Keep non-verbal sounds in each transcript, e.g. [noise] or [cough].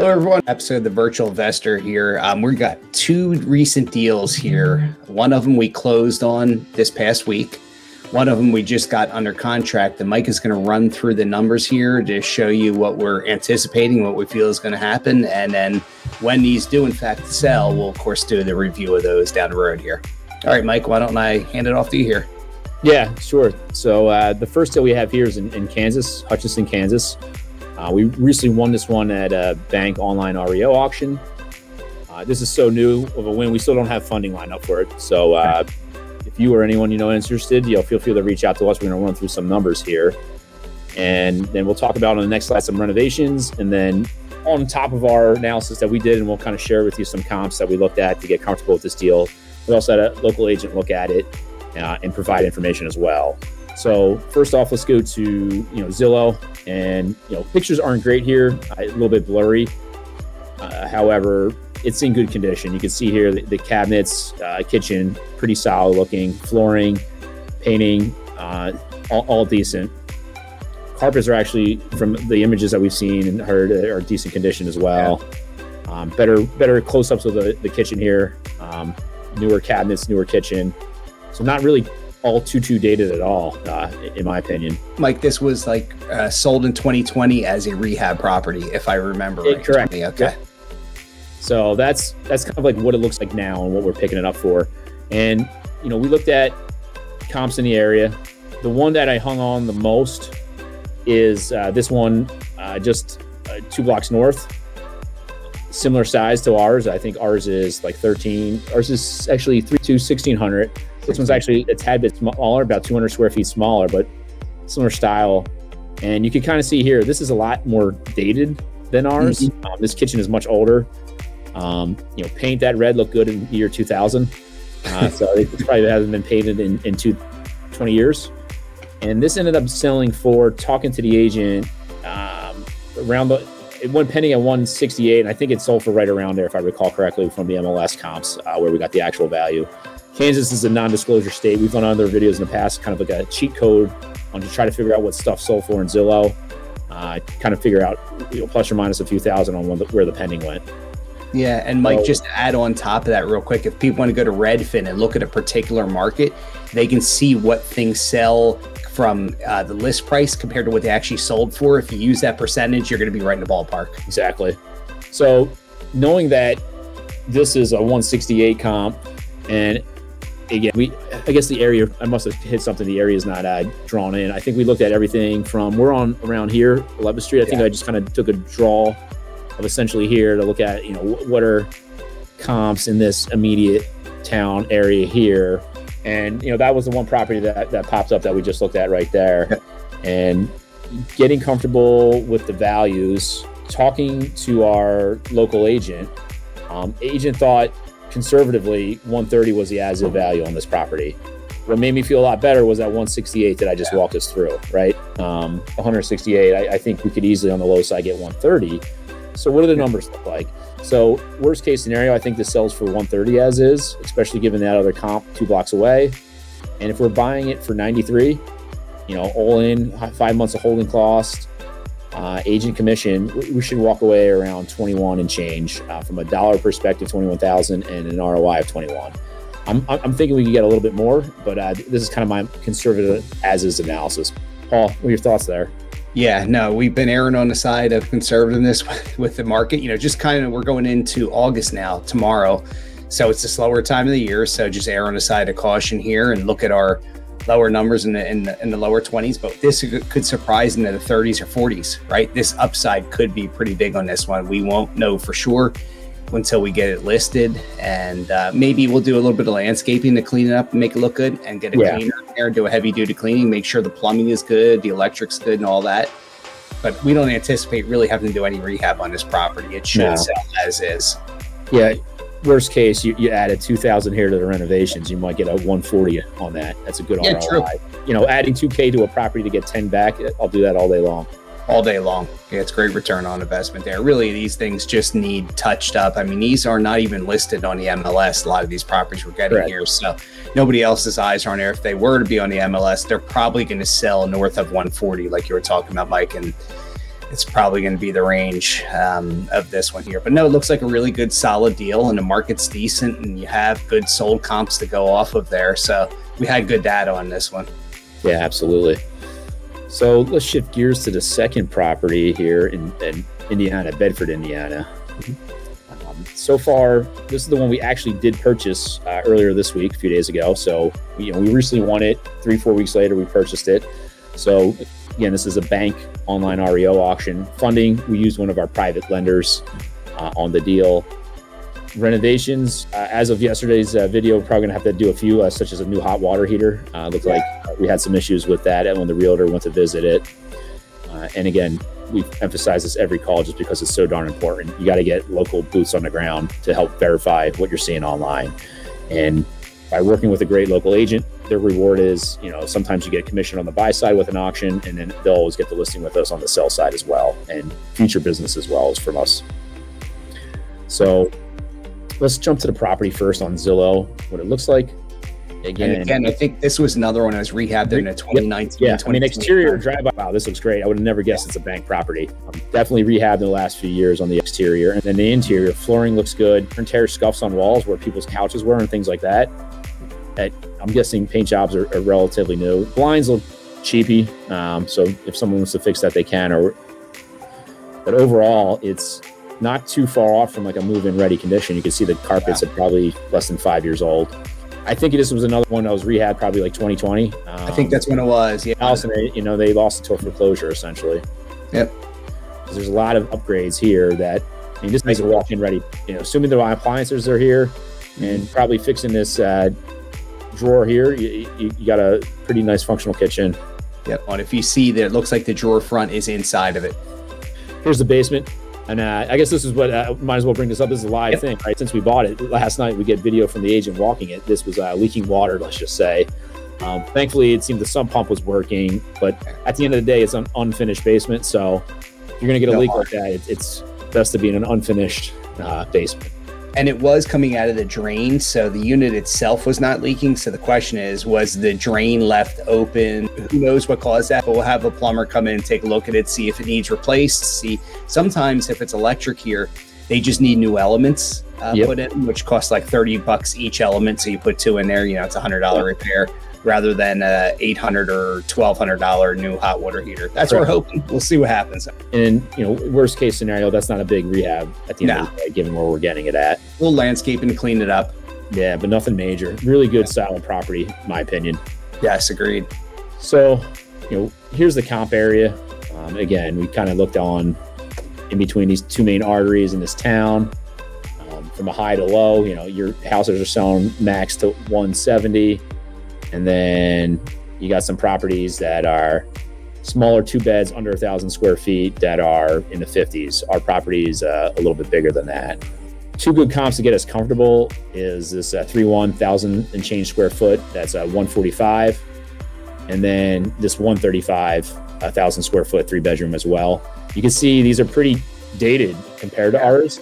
Hello, everyone. Episode of the Virtual Investor here. Um, we got two recent deals here. One of them we closed on this past week. One of them we just got under contract. And Mike is going to run through the numbers here to show you what we're anticipating, what we feel is going to happen. And then when these do, in fact, sell, we'll, of course, do the review of those down the road here. All right, Mike, why don't I hand it off to you here? Yeah, sure. So uh, the first deal we have here is in, in Kansas, Hutchinson, Kansas. Uh, we recently won this one at a bank online REO auction. Uh, this is so new of a win. We still don't have funding lined up for it. So uh, if you or anyone you know interested, you know, feel free to reach out to us. We're going to run through some numbers here, and then we'll talk about on the next slide some renovations, and then on top of our analysis that we did, and we'll kind of share with you some comps that we looked at to get comfortable with this deal. We also had a local agent look at it uh, and provide information as well. So first off, let's go to you know Zillow, and you know pictures aren't great here, a little bit blurry. Uh, however, it's in good condition. You can see here the, the cabinets, uh, kitchen, pretty solid looking, flooring, painting, uh, all, all, decent. Carpets are actually from the images that we've seen and heard are decent condition as well. Yeah. Um, better better close ups of the, the kitchen here. Um, newer cabinets, newer kitchen. So not really all too too dated at all, uh, in my opinion. Mike, this was like uh, sold in 2020 as a rehab property, if I remember right. Correct. Okay. So that's that's kind of like what it looks like now and what we're picking it up for. And you know, we looked at comps in the area. The one that I hung on the most is uh, this one, uh, just uh, two blocks north. Similar size to ours. I think ours is like 13. Ours is actually 3 to 1600 this one's actually a tad bit smaller, about 200 square feet smaller, but similar style. And you can kind of see here, this is a lot more dated than ours. Mm-hmm. Um, this kitchen is much older. Um, you know, paint that red looked good in the year 2000. Uh, [laughs] so it probably hasn't been painted in, in two, 20 years. And this ended up selling for talking to the agent um, around the, it went pending at 168. And I think it sold for right around there, if I recall correctly, from the MLS comps uh, where we got the actual value. Kansas is a non-disclosure state. We've done other videos in the past, kind of like a cheat code on to try to figure out what stuff sold for in Zillow. Uh, kind of figure out you know, plus or minus a few thousand on the, where the pending went. Yeah, and Mike, so, just to add on top of that real quick, if people want to go to Redfin and look at a particular market, they can see what things sell from uh, the list price compared to what they actually sold for. If you use that percentage, you're going to be right in the ballpark. Exactly. So knowing that this is a 168 comp and again, we I guess the area I must have hit something. The area is not uh, drawn in. I think we looked at everything from we're on around here, 11th Street. I think yeah. I just kind of took a draw of essentially here to look at you know what are comps in this immediate town area here, and you know that was the one property that that popped up that we just looked at right there, and getting comfortable with the values. Talking to our local agent, um, agent thought conservatively, 130 was the as of value on this property. What made me feel a lot better was that 168 that I just walked us through, right? Um, 168, I, I, think we could easily on the low side get 130. So, what do the numbers look like? So, worst case scenario, I think this sells for 130 as is, especially given that other comp two blocks away. And if we're buying it for 93, you know, all in five months of holding cost, uh, agent commission, we should walk away around 21 and change uh, from a dollar perspective, 21,000 and an ROI of 21. I'm, I'm thinking we could get a little bit more, but uh, this is kind of my conservative as is analysis. Paul, what are your thoughts there? Yeah, no, we've been erring on the side of conservativeness [laughs] with the market. You know, just kind of we're going into August now, tomorrow. So it's a slower time of the year. So just err on the side of caution here and look at our lower numbers in the, in the, in the lower 20s, but this could surprise into the 30s or 40s, right? This upside could be pretty big on this one. We won't know for sure until we get it listed, and uh, maybe we'll do a little bit of landscaping to clean it up and make it look good, and get a yeah. cleaner there, do a heavy duty cleaning, make sure the plumbing is good, the electric's good, and all that. But we don't anticipate really having to do any rehab on this property. It should no. sell as is. Yeah, worst case, you, you added 2000 here to the renovations, you might get a 140 on that. That's a good yeah, ROI. True. You know, adding 2K to a property to get 10 back, I'll do that all day long. All day long. Yeah, it's great return on investment there. Really, these things just need touched up. I mean, these are not even listed on the MLS. A lot of these properties we're getting Correct. here. So nobody else's eyes are on there. If they were to be on the MLS, they're probably going to sell north of 140, like you were talking about, Mike. And it's probably going to be the range um, of this one here. But no, it looks like a really good, solid deal, and the market's decent, and you have good sold comps to go off of there. So we had good data on this one. Yeah, absolutely. So let's shift gears to the second property here in, in Indiana, Bedford, Indiana. Um, so far, this is the one we actually did purchase uh, earlier this week, a few days ago. So you know, we recently won it. Three, four weeks later, we purchased it. So again, this is a bank online REO auction funding. We used one of our private lenders uh, on the deal. Renovations, uh, as of yesterday's uh, video, we're probably gonna have to do a few, uh, such as a new hot water heater. Uh, looked like we had some issues with that and when the realtor went to visit it. Uh, and again, we emphasize this every call just because it's so darn important. You got to get local boots on the ground to help verify what you're seeing online. And by working with a great local agent, their reward is, you know, sometimes you get a commission on the buy side with an auction, and then they'll always get the listing with us on the sell side as well, and future business as well as from us. So let's jump to the property first on Zillow, what it looks like. Again, and again, I think this was another one I was rehabbed in a 2019. Yeah, I mean, exterior drive by. Wow, this looks great. I would have never guessed it's a bank property. Um, definitely rehabbed in the last few years on the exterior, and then the interior flooring looks good. Tear scuffs on walls where people's couches were and things like that. At, I'm guessing paint jobs are, are relatively new. Blinds look cheapy, um, so if someone wants to fix that, they can. Or, but overall, it's not too far off from like a move-in ready condition. You can see the carpets are probably less than five years old. I think this was another one that was rehab probably like 2020. Um, I think that's when it was. Yeah. Allison, you know, they lost it to a foreclosure essentially. Yep. There's a lot of upgrades here that I mean, this makes a walk-in ready. You know, assuming the appliances are here, mm-hmm. and probably fixing this uh, drawer here, you, you, you, got a pretty nice functional kitchen. Yep. And if you see that, it looks like the drawer front is inside of it. Here's the basement. And uh, I guess this is what uh, might as well bring this up. This is a live yep. thing, right? Since we bought it last night, we get video from the agent walking it. This was uh, leaking water, let's just say. Um, thankfully, it seemed the sump pump was working, but at the end of the day, it's an unfinished basement. So if you're going to get a no leak like that, it, it's best to be in an unfinished uh, basement and it was coming out of the drain so the unit itself was not leaking. So the question is was the drain left open? Who knows what caused that? But we'll have a plumber come in and take a look at it see if it needs replaced see. Sometimes if it's electric here they just need new elements uh, yep. put in which costs like 30 bucks each element. So you put two in there you know it's a hundred dollar repair rather than a 800 or 1200 dollar new hot water heater. That's what we're hoping. We'll see what happens. And you know, worst case scenario, that's not a big rehab at the end of the day, given where we're getting it at. A little landscaping to clean it up. Yeah, but nothing major. Really good yeah. solid property, in my opinion. Yes, agreed. So, you know, here's the comp area. Um, again, we kind of looked on in between these two main arteries in this town. Um, from a high to low, you know, your houses are selling max to 170 and then you got some properties that are smaller two beds under a thousand square feet that are in the 50s. Our property is uh, a little bit bigger than that. Two good comps to get us comfortable is this uh, 3 1,000 and change square foot. That's uh, 145. And then this 135, a thousand square foot, three bedroom as well. You can see these are pretty dated compared to ours.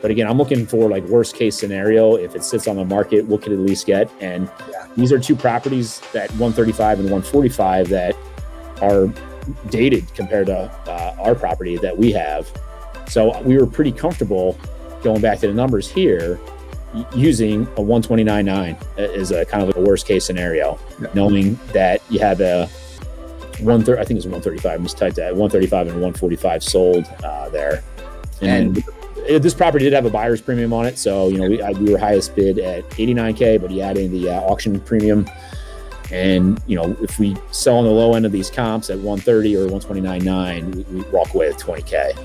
But again, I'm looking for like worst case scenario. If it sits on the market, what could it at least get? And yeah. these are two properties that 135 and 145 that are dated compared to uh, our property that we have. So we were pretty comfortable going back to the numbers here using a 129.9 is a kind of a worst case scenario, yeah. knowing that you have a one thirty, I think it's 135. I just typed that 135 and 145 sold uh, there. And, and this property did have a buyer's premium on it, so you know we, I, we were highest bid at 89k, but he added in the uh, auction premium. And you know, if we sell on the low end of these comps at 130 or 129.9, we, we walk away with 20k.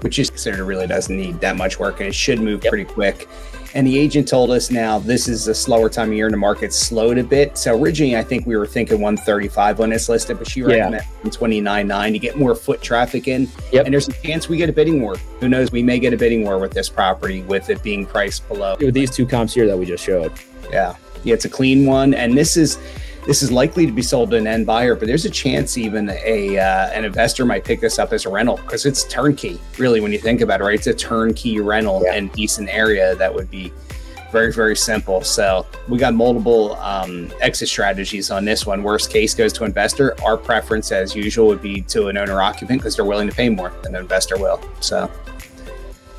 Which is considered really doesn't need that much work, and it should move pretty quick. And the agent told us now this is a slower time of year and the market slowed a bit. So originally, I think we were thinking 135 when it's listed, but she recommended yeah. 129.9 to get more foot traffic in. Yep. And there's a chance we get a bidding war. Who knows? We may get a bidding war with this property with it being priced below. With these two comps here that we just showed. Yeah. Yeah, it's a clean one. And this is this is likely to be sold to an end buyer, but there's a chance even a uh, an investor might pick this up as a rental because it's turnkey. Really, when you think about it, right? It's a turnkey rental yeah. and decent area that would be very very simple so we got multiple um, exit strategies on this one worst case goes to investor our preference as usual would be to an owner occupant because they're willing to pay more than an investor will so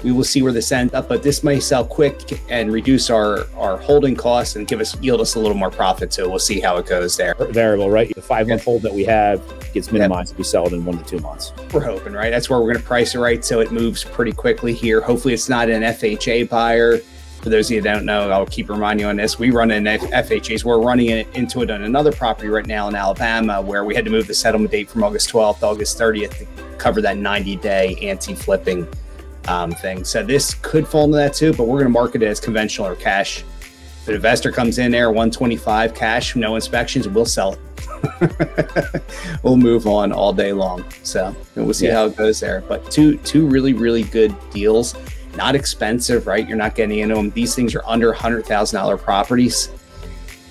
we will see where this ends up but this may sell quick and reduce our our holding costs and give us yield us a little more profit. So we'll see how it goes there. Variable right? The five month hold that we have gets minimized if we sell it in one to two months. We're hoping right? That's where we're going to price it right? So it moves pretty quickly here. Hopefully it's not an fha buyer. For those of you that don't know, I'll keep reminding you on this. We run in FHAs. We're running it into it on another property right now in Alabama where we had to move the settlement date from August 12th to August 30th to cover that 90 day anti flipping um, thing. So this could fall into that too, but we're going to market it as conventional or cash. If an investor comes in there, 125 cash, no inspections, we'll sell it. [laughs] we'll move on all day long. So we'll see yeah. how it goes there. But two two really really good deals not expensive, right? You're not getting into them. These things are under $100,000 properties.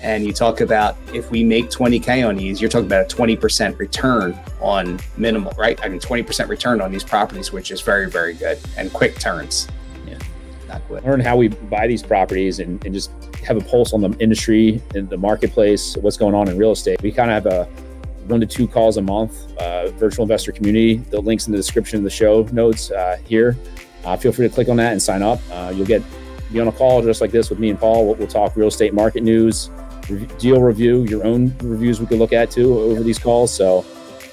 And you talk about if we make 20K on these, you're talking about a 20% return on minimal, right? I mean, 20% return on these properties, which is very, very good and quick turns. Yeah. Not quick. Learn how we buy these properties and, and just have a pulse on the industry and the marketplace, what's going on in real estate. We kind of have a one to two calls a month, uh, virtual investor community. The links in the description of the show notes uh, here uh, feel free to click on that and sign up. Uh, you'll get be on a call just like this with me and Paul. We'll, we'll talk real estate market news, deal review, your own reviews we could look at too over these calls. So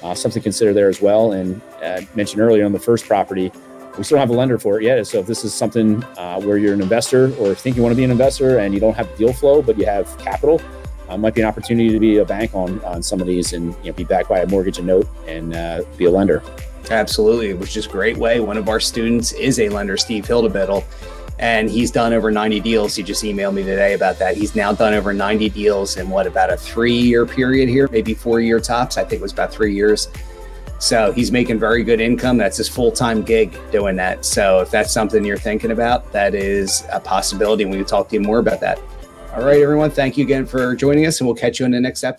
uh, something to consider there as well. And uh, mentioned earlier on the first property, we still don't have a lender for it yet. So if this is something uh, where you're an investor or think you want to be an investor and you don't have deal flow but you have capital, uh, might be an opportunity to be a bank on on some of these and you know, be backed by a mortgage and note and uh, be a lender. Absolutely, which is a great way. One of our students is a lender, Steve Hildebittel, and he's done over 90 deals. He just emailed me today about that. He's now done over 90 deals in what about a three year period here, maybe four year tops. I think it was about three years. So he's making very good income. That's his full time gig doing that. So if that's something you're thinking about, that is a possibility. We can talk to you more about that. All right, everyone. Thank you again for joining us, and we'll catch you in the next episode.